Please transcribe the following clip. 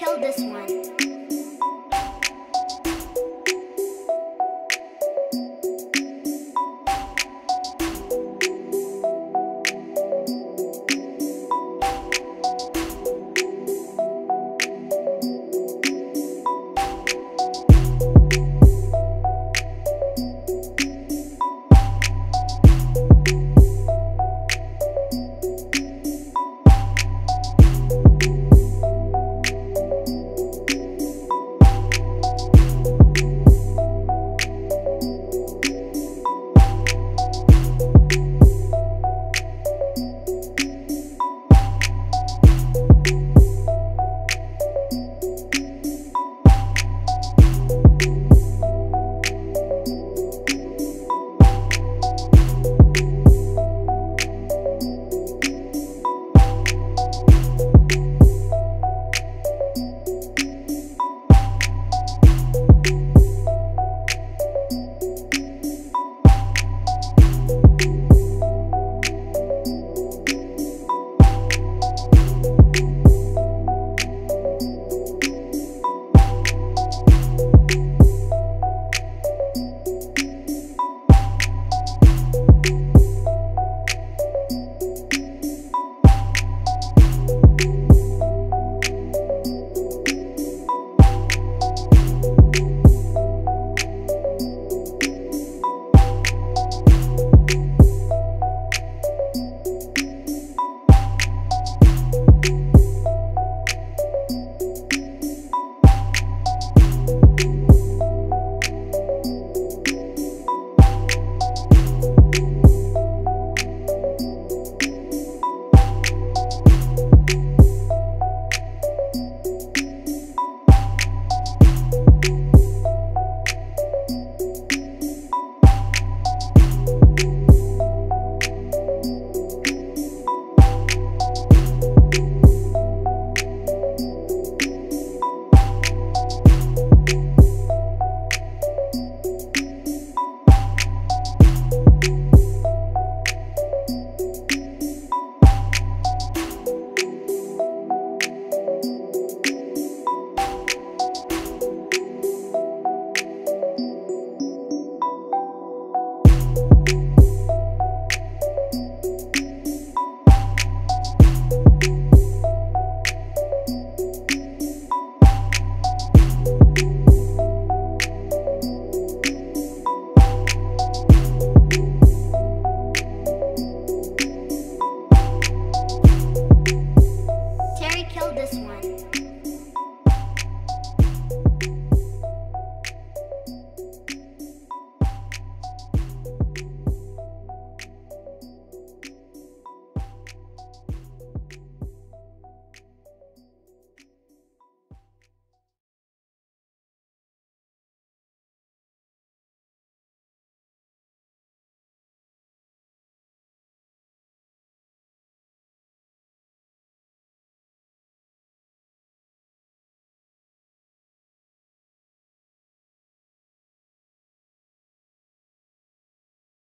Kill this one.